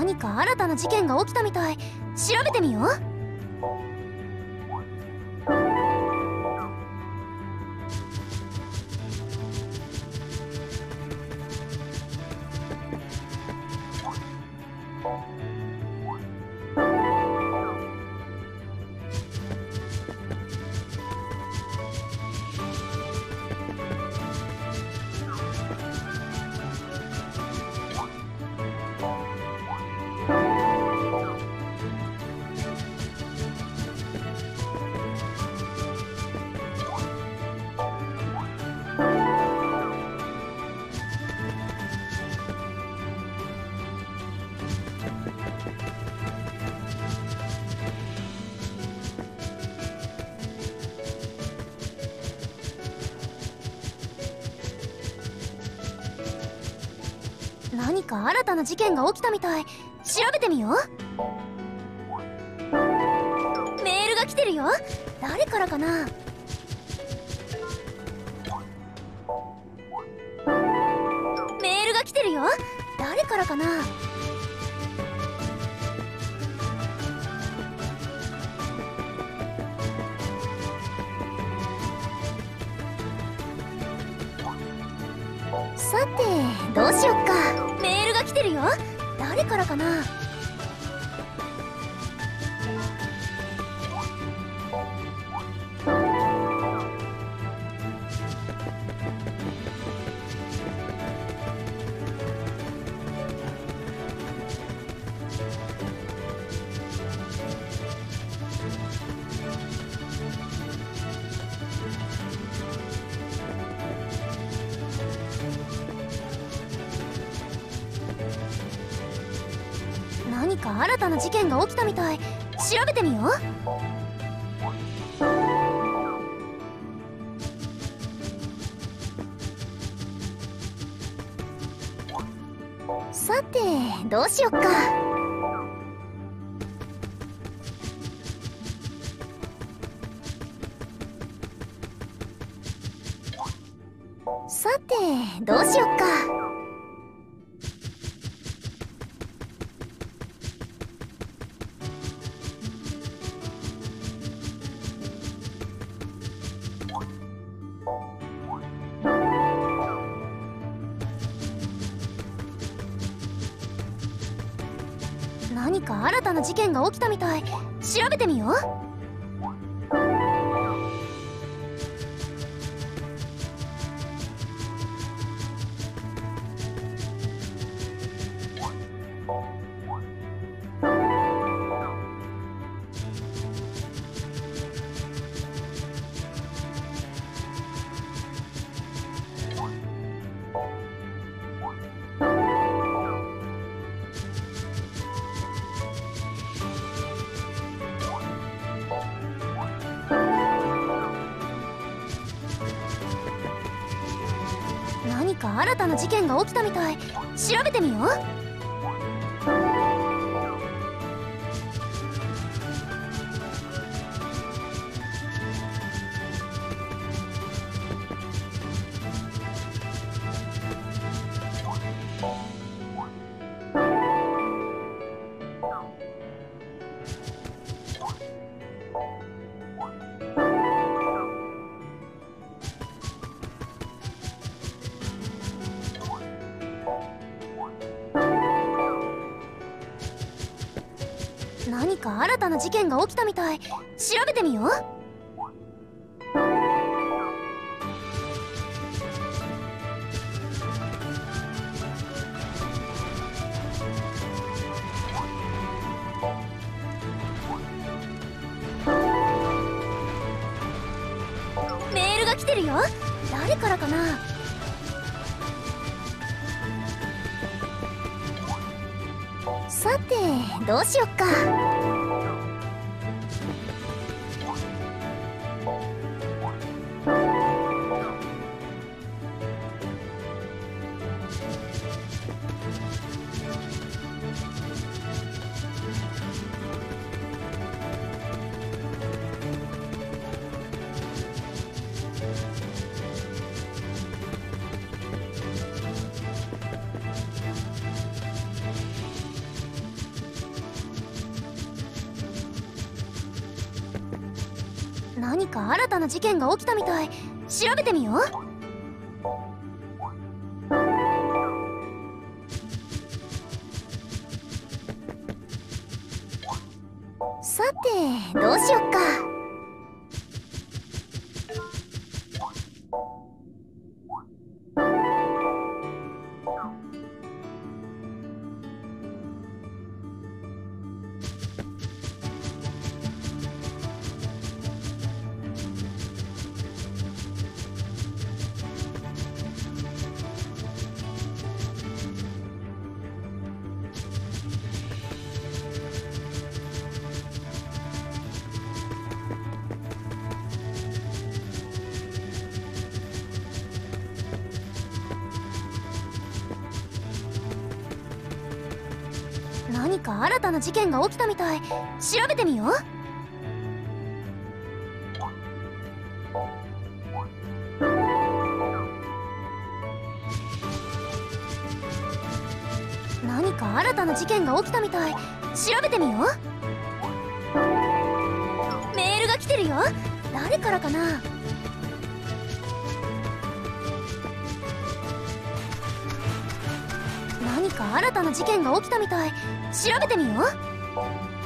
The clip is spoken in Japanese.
何か新たな事件が起きたみたい。調べてみよう。か新たな事件が起きたみたい。調べてみよう。メールが来てるよ。誰からかな。メールが来てるよ。誰からかな。さてどうしよっか。来てるよ。誰からかな？か新たな事件が起きたみたい。調べてみよう。さてどうしよっか。さてどうしよっか。何か新たな事件が起きたみたい。調べてみよう。か新たな事件が起きたみたい。調べてみよう。か新たな事件が起きたみたい。調べてみよう。メールが来てるよ。誰からかな。さてどうしよっか。何か新たな事件が起きたみたい。調べてみよう。さてどうしよっか。何か新たな事件が起きたみたい。調べてみよう。何か新たな事件が起きたみたい。調べてみよう。メールが来てるよ。誰からかな。か新たな事件が起きたみたい。調べてみよう。